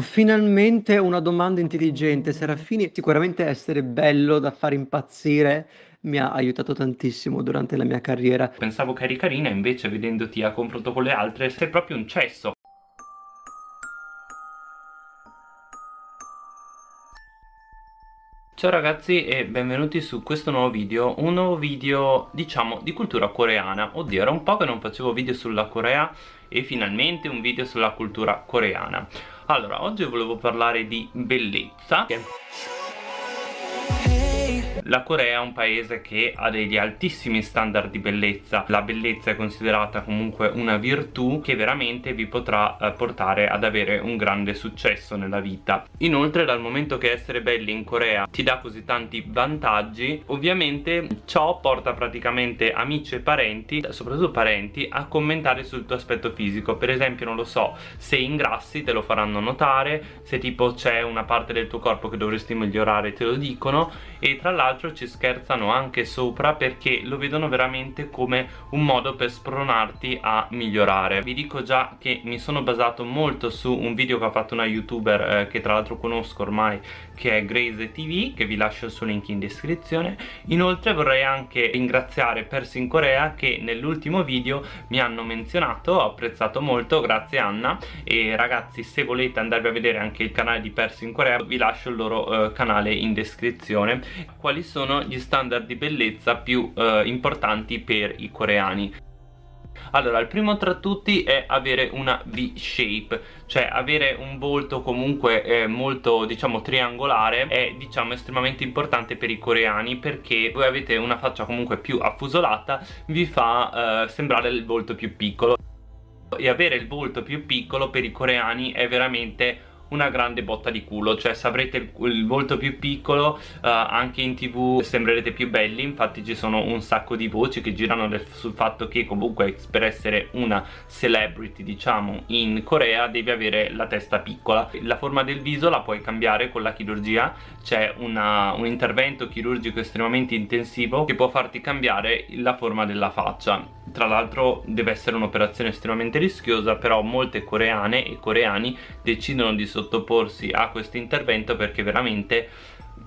Finalmente una domanda intelligente, Serafini. Sicuramente essere bello da far impazzire mi ha aiutato tantissimo durante la mia carriera. Pensavo che eri carina, invece vedendoti a confronto con le altre sei proprio un cesso. Ciao ragazzi e benvenuti su questo nuovo video, un nuovo video diciamo di cultura coreana Oddio era un po' che non facevo video sulla Corea e finalmente un video sulla cultura coreana Allora oggi volevo parlare di bellezza la Corea è un paese che ha degli altissimi standard di bellezza. La bellezza è considerata comunque una virtù che veramente vi potrà eh, portare ad avere un grande successo nella vita. Inoltre dal momento che essere belli in Corea ti dà così tanti vantaggi Ovviamente ciò porta praticamente amici e parenti, soprattutto parenti, a commentare sul tuo aspetto fisico. Per esempio non lo so, se ingrassi te lo faranno notare Se tipo c'è una parte del tuo corpo che dovresti migliorare te lo dicono. E tra l'altro l'altro ci scherzano anche sopra perché lo vedono veramente come un modo per spronarti a migliorare. Vi dico già che mi sono basato molto su un video che ha fatto una youtuber eh, che tra l'altro conosco ormai che è Graze TV che vi lascio il suo link in descrizione. Inoltre vorrei anche ringraziare Persi in Corea che nell'ultimo video mi hanno menzionato ho apprezzato molto grazie Anna. E ragazzi se volete andarvi a vedere anche il canale di Persi in Corea vi lascio il loro eh, canale in descrizione. Quali sono gli standard di bellezza più eh, importanti per i coreani. Allora, il primo tra tutti è avere una V-shape, cioè avere un volto comunque eh, molto, diciamo, triangolare è, diciamo, estremamente importante per i coreani perché voi avete una faccia comunque più affusolata, vi fa eh, sembrare il volto più piccolo. E avere il volto più piccolo per i coreani è veramente una grande botta di culo. Cioè se avrete il, volto più piccolo uh, anche in tv sembrerete più belli. Infatti ci sono un sacco di voci che girano del, sul fatto che comunque per essere una celebrity diciamo in Corea devi avere la testa piccola. La forma del viso la puoi cambiare con la chirurgia. C'è un intervento chirurgico estremamente intensivo che può farti cambiare la forma della faccia. Tra l'altro deve essere un'operazione estremamente rischiosa però molte coreane e coreani decidono di sottoporsi a questo intervento perché veramente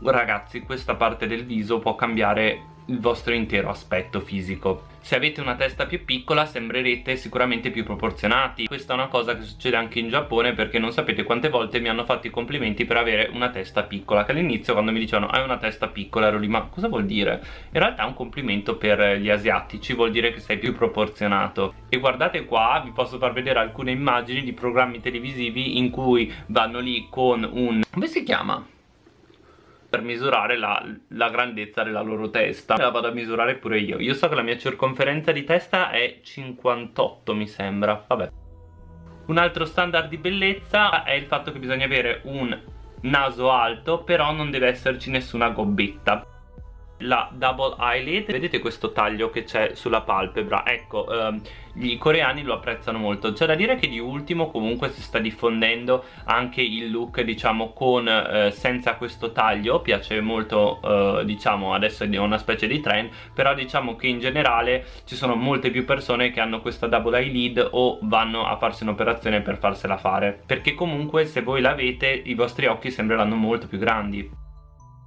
ragazzi questa parte del viso può cambiare il vostro intero aspetto fisico se avete una testa più piccola sembrerete sicuramente più proporzionati questa è una cosa che succede anche in Giappone perché non sapete quante volte mi hanno fatto i complimenti per avere una testa piccola che all'inizio quando mi dicevano hai una testa piccola ero lì ma cosa vuol dire? in realtà è un complimento per gli asiatici vuol dire che sei più proporzionato e guardate qua vi posso far vedere alcune immagini di programmi televisivi in cui vanno lì con un... come si chiama? Per misurare la, la, grandezza della loro testa. La vado a misurare pure io. Io so che la mia circonferenza di testa è 58 mi sembra. Vabbè. Un altro standard di bellezza è il fatto che bisogna avere un naso alto però non deve esserci nessuna gobbetta la double eyelid. Vedete questo taglio che c'è sulla palpebra? Ecco ehm, i coreani lo apprezzano molto. C'è da dire che di ultimo comunque si sta diffondendo anche il look diciamo con eh, senza questo taglio. Piace molto eh, diciamo adesso è una specie di trend però diciamo che in generale ci sono molte più persone che hanno questa double eyelid o vanno a farsi un'operazione per farsela fare. Perché comunque se voi l'avete i vostri occhi sembreranno molto più grandi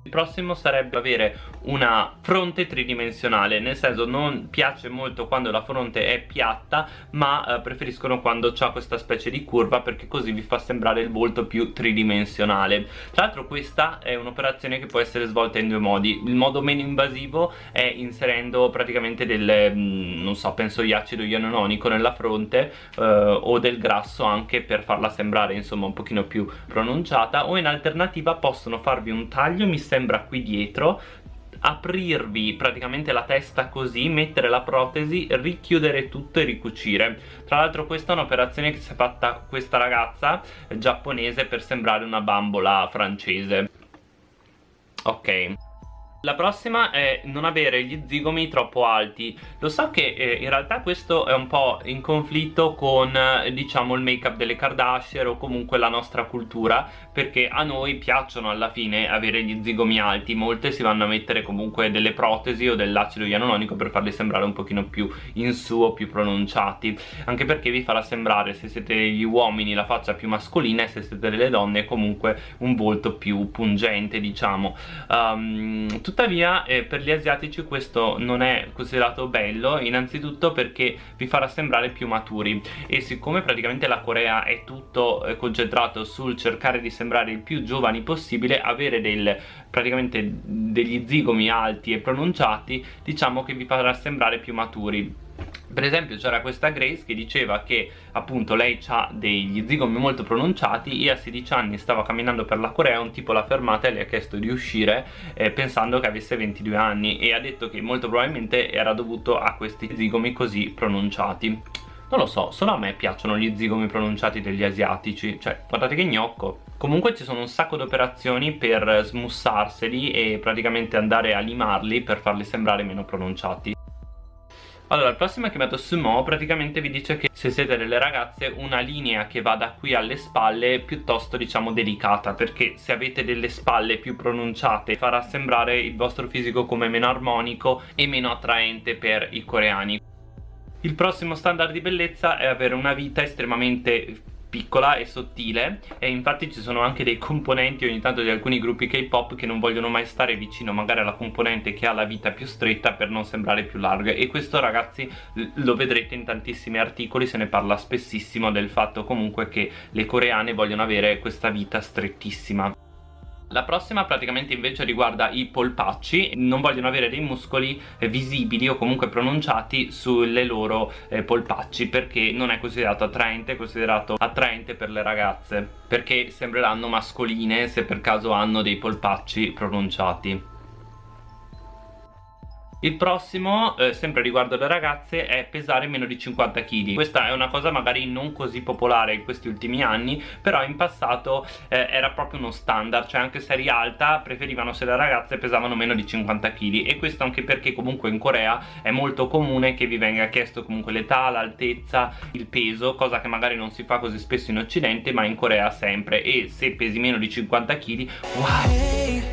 il prossimo sarebbe avere una fronte tridimensionale, nel senso non piace molto quando la fronte è piatta, ma eh, preferiscono quando ha questa specie di curva perché così vi fa sembrare il volto più tridimensionale. Tra l'altro questa è un'operazione che può essere svolta in due modi. Il modo meno invasivo è inserendo praticamente del, mm, non so, penso di acido ianonico nella fronte eh, o del grasso anche per farla sembrare insomma un pochino più pronunciata o in alternativa possono farvi un taglio, mi sembra qui dietro aprirvi praticamente la testa così, mettere la protesi, richiudere tutto e ricucire. Tra l'altro questa è un'operazione che si è fatta questa ragazza giapponese per sembrare una bambola francese. Ok. La prossima è non avere gli zigomi troppo alti. Lo so che eh, in realtà questo è un po' in conflitto con eh, diciamo il make up delle Kardashian o comunque la nostra cultura Perché a noi piacciono alla fine avere gli zigomi alti. Molte si vanno a mettere comunque delle protesi o dell'acido ianuronico per farli sembrare un pochino più in su o più pronunciati. Anche perché vi farà sembrare se siete gli uomini la faccia più mascolina e se siete delle donne comunque un volto più pungente diciamo. Um, tuttavia eh, per gli asiatici questo non è considerato bello innanzitutto perché vi farà sembrare più maturi. E siccome praticamente la Corea è tutto eh, concentrato sul cercare di sembrare il più giovani possibile avere del, praticamente degli zigomi alti e pronunciati diciamo che vi farà sembrare più maturi per esempio c'era questa Grace che diceva che appunto lei ha degli zigomi molto pronunciati e a 16 anni stava camminando per la Corea un tipo l'ha fermata e le ha chiesto di uscire eh, pensando che avesse 22 anni e ha detto che molto probabilmente era dovuto a questi zigomi così pronunciati. Non lo so, solo a me piacciono gli zigomi pronunciati degli asiatici Cioè, guardate che gnocco. Comunque ci sono un sacco di operazioni per smussarseli e praticamente andare a limarli per farli sembrare meno pronunciati allora, il prossimo è chiamato Sumo, praticamente vi dice che se siete delle ragazze una linea che va da qui alle spalle è piuttosto diciamo delicata perché se avete delle spalle più pronunciate farà sembrare il vostro fisico come meno armonico e meno attraente per i coreani. Il prossimo standard di bellezza è avere una vita estremamente piccola e sottile e infatti ci sono anche dei componenti ogni tanto di alcuni gruppi K-pop che non vogliono mai stare vicino magari alla componente che ha la vita più stretta per non sembrare più larga. E questo ragazzi lo vedrete in tantissimi articoli se ne parla spessissimo del fatto comunque che le coreane vogliono avere questa vita strettissima la prossima praticamente invece riguarda i polpacci. Non vogliono avere dei muscoli eh, visibili o comunque pronunciati sulle loro eh, polpacci Perché non è considerato attraente, è considerato attraente per le ragazze Perché sembreranno mascoline se per caso hanno dei polpacci pronunciati il prossimo, eh, sempre riguardo le ragazze, è pesare meno di 50 kg Questa è una cosa magari non così popolare in questi ultimi anni Però in passato eh, era proprio uno standard Cioè anche se eri alta preferivano se le ragazze pesavano meno di 50 kg E questo anche perché comunque in Corea è molto comune che vi venga chiesto comunque l'età, l'altezza, il peso Cosa che magari non si fa così spesso in occidente ma in Corea sempre. E se pesi meno di 50 kg, wow!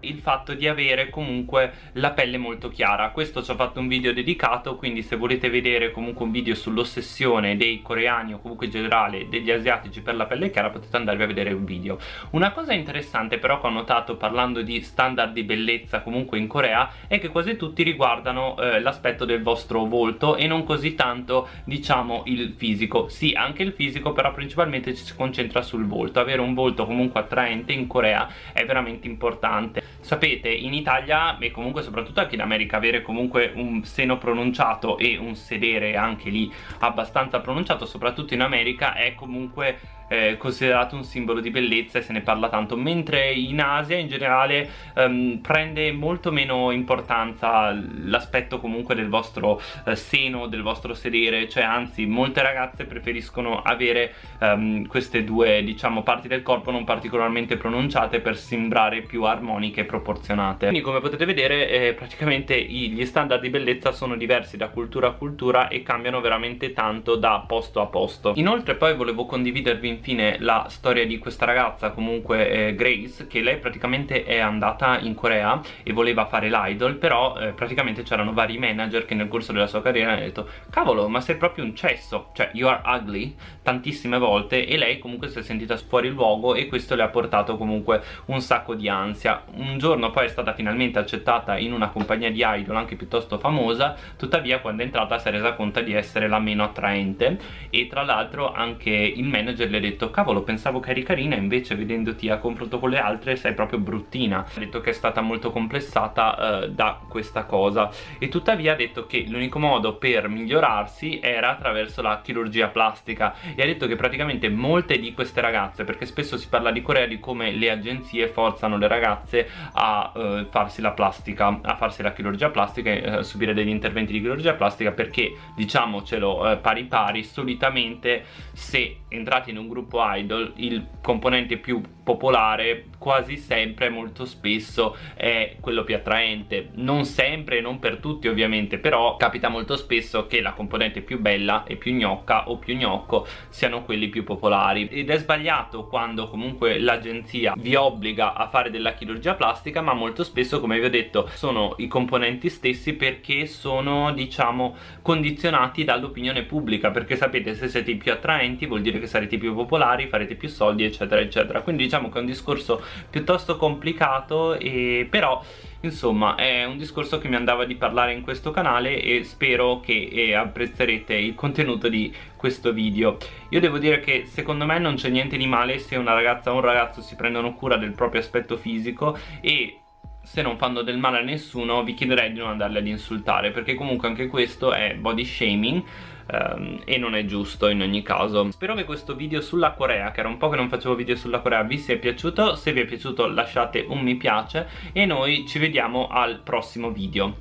Il fatto di avere comunque la pelle molto chiara. Questo ci ho fatto un video dedicato quindi se volete vedere comunque un video sull'ossessione dei coreani o comunque in generale degli asiatici per la pelle chiara potete andarvi a vedere un video. Una cosa interessante però che ho notato parlando di standard di bellezza comunque in Corea è che quasi tutti riguardano eh, l'aspetto del vostro volto e non così tanto diciamo il fisico. Sì anche il fisico però principalmente ci si concentra sul volto. Avere un volto comunque attraente in Corea è veramente importante sapete in Italia e comunque soprattutto anche in America avere comunque un seno pronunciato e un sedere anche lì abbastanza pronunciato soprattutto in America è comunque eh, considerato un simbolo di bellezza e se ne parla tanto mentre in Asia in generale ehm, prende molto meno importanza l'aspetto comunque del vostro eh, seno, del vostro sedere cioè anzi molte ragazze preferiscono avere ehm, queste due diciamo parti del corpo non particolarmente pronunciate per sembrare più armoniche e proporzionate. Quindi come potete vedere eh, praticamente gli standard di bellezza sono diversi da cultura a cultura e cambiano veramente tanto da posto a posto. Inoltre poi volevo condividervi infine la storia di questa ragazza comunque eh, Grace che lei praticamente è andata in Corea e voleva fare l'idol però eh, praticamente c'erano vari manager che nel corso della sua carriera hanno detto cavolo ma sei proprio un cesso cioè you are ugly tantissime volte e lei comunque si è sentita fuori luogo e questo le ha portato comunque un sacco di ansia. Un giorno poi è stata finalmente accettata in una compagnia di idol anche piuttosto famosa tuttavia quando è entrata si è resa conto di essere la meno attraente e tra l'altro anche il manager le ha detto cavolo pensavo che eri carina invece vedendoti a confronto con le altre sei proprio bruttina. Ha detto che è stata molto complessata eh, da questa cosa. E tuttavia ha detto che l'unico modo per migliorarsi era attraverso la chirurgia plastica. E ha detto che praticamente molte di queste ragazze perché spesso si parla di Corea di come le agenzie forzano le ragazze a eh, farsi la plastica a farsi la chirurgia plastica e eh, subire degli interventi di chirurgia plastica perché diciamocelo eh, pari pari solitamente se entrate in un gruppo idol il componente più popolare quasi sempre molto spesso è quello più attraente. Non sempre non per tutti ovviamente però capita molto spesso che la componente più bella e più gnocca o più gnocco siano quelli più popolari. Ed è sbagliato quando comunque l'agenzia vi obbliga a fare della chirurgia plastica ma molto spesso come vi ho detto sono i componenti stessi perché sono diciamo condizionati dall'opinione pubblica. Perché sapete se siete più attraenti vuol dire che sarete più popolari, farete più soldi eccetera eccetera. Quindi diciamo che è un discorso piuttosto complicato e però insomma è un discorso che mi andava di parlare in questo canale e spero che eh, apprezzerete il contenuto di questo video. Io devo dire che secondo me non c'è niente di male se una ragazza o un ragazzo si prendono cura del proprio aspetto fisico e se non fanno del male a nessuno vi chiederei di non andarli ad insultare perché comunque anche questo è body shaming um, e non è giusto in ogni caso. Spero che questo video sulla Corea che era un po' che non facevo video sulla Corea vi sia piaciuto. Se vi è piaciuto lasciate un mi piace. E noi ci vediamo al prossimo video.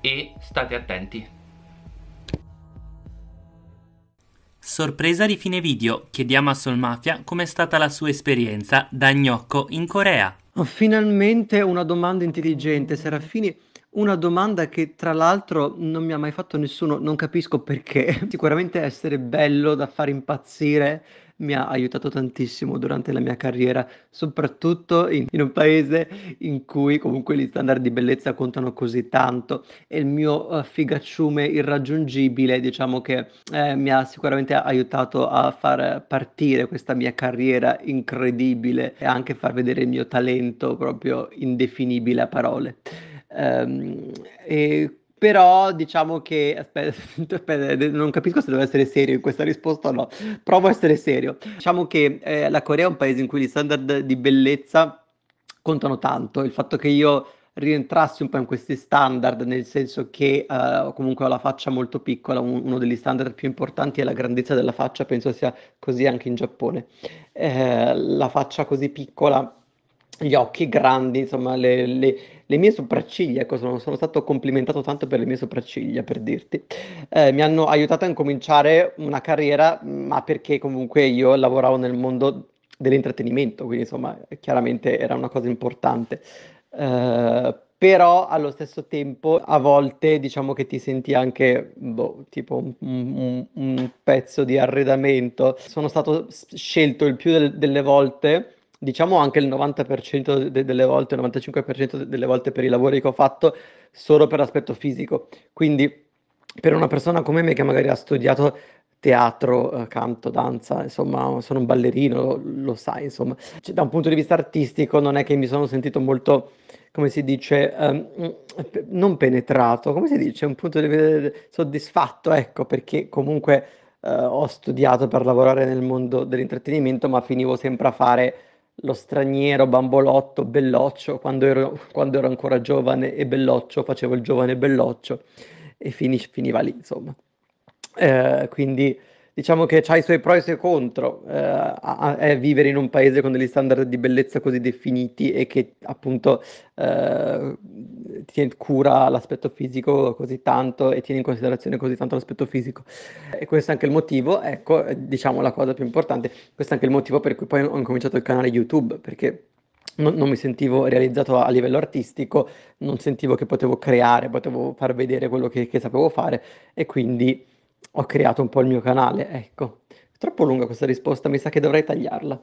E state attenti. Sorpresa di fine video, chiediamo a Solmafia com'è stata la sua esperienza da gnocco in Corea. Oh, finalmente una domanda intelligente, Serafini. Una domanda che tra l'altro non mi ha mai fatto nessuno, non capisco perché. Sicuramente essere bello da far impazzire mi ha aiutato tantissimo durante la mia carriera, soprattutto in, in un paese in cui comunque gli standard di bellezza contano così tanto e il mio uh, figacciume irraggiungibile, diciamo che eh, mi ha sicuramente aiutato a far partire questa mia carriera incredibile e anche far vedere il mio talento proprio indefinibile a parole. Um, e però diciamo che, aspetta, aspetta, non capisco se devo essere serio in questa risposta o no, provo a essere serio. Diciamo che eh, la Corea è un paese in cui gli standard di bellezza contano tanto, il fatto che io rientrassi un po' in questi standard, nel senso che uh, comunque ho la faccia molto piccola, un, uno degli standard più importanti è la grandezza della faccia, penso sia così anche in Giappone. Eh, la faccia così piccola gli occhi grandi, insomma, le, le, le mie sopracciglia, ecco, sono, sono, stato complimentato tanto per le mie sopracciglia, per dirti. Eh, mi hanno aiutato a incominciare una carriera, ma perché comunque io lavoravo nel mondo dell'intrattenimento, quindi insomma, chiaramente era una cosa importante. Eh, però allo stesso tempo a volte diciamo che ti senti anche boh, tipo un, un, un, pezzo di arredamento. Sono stato scelto il più del, delle volte diciamo anche il 90% de- delle volte, il 95% delle volte per i lavori che ho fatto solo per l'aspetto fisico. Quindi per una persona come me che magari ha studiato teatro, eh, canto, danza, insomma, sono un ballerino, lo, lo sai, insomma. Cioè, da un punto di vista artistico non è che mi sono sentito molto, come si dice, um, non penetrato, come si dice, un punto di vista soddisfatto, ecco, perché comunque uh, ho studiato per lavorare nel mondo dell'intrattenimento, ma finivo sempre a fare lo straniero, bambolotto, belloccio, quando ero, quando ero ancora giovane e belloccio, facevo il giovane belloccio e fini, finiva lì, insomma. Eh, quindi diciamo che ha i suoi pro e i suoi contro, eh, a, a vivere in un paese con degli standard di bellezza così definiti e che appunto eh, cura l'aspetto fisico così tanto e tiene in considerazione così tanto l'aspetto fisico. E questo è anche il motivo, ecco, diciamo la cosa più importante, questo è anche il motivo per cui poi ho incominciato il canale YouTube, perché non, non mi sentivo realizzato a, a livello artistico, non sentivo che potevo creare, potevo far vedere quello che, che sapevo fare e quindi ho creato un po' il mio canale, ecco. Troppo lunga questa risposta, mi sa che dovrei tagliarla.